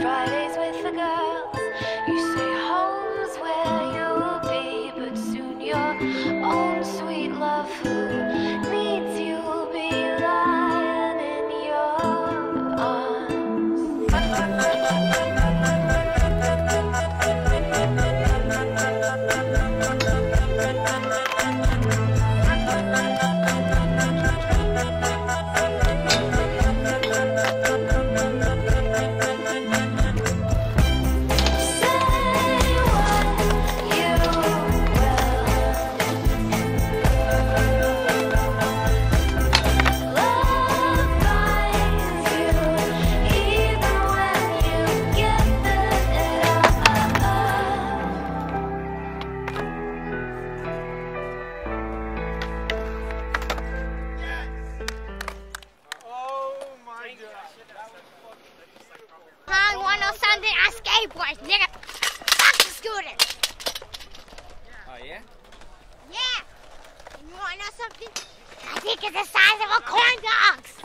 Fridays with the girls. You say home's where you'll be, but soon your own sweet love I want to something on skateboards, nigga. Fuck the scooter. Oh yeah? Yeah. And you want to know something? I think it's the size of a corn dog.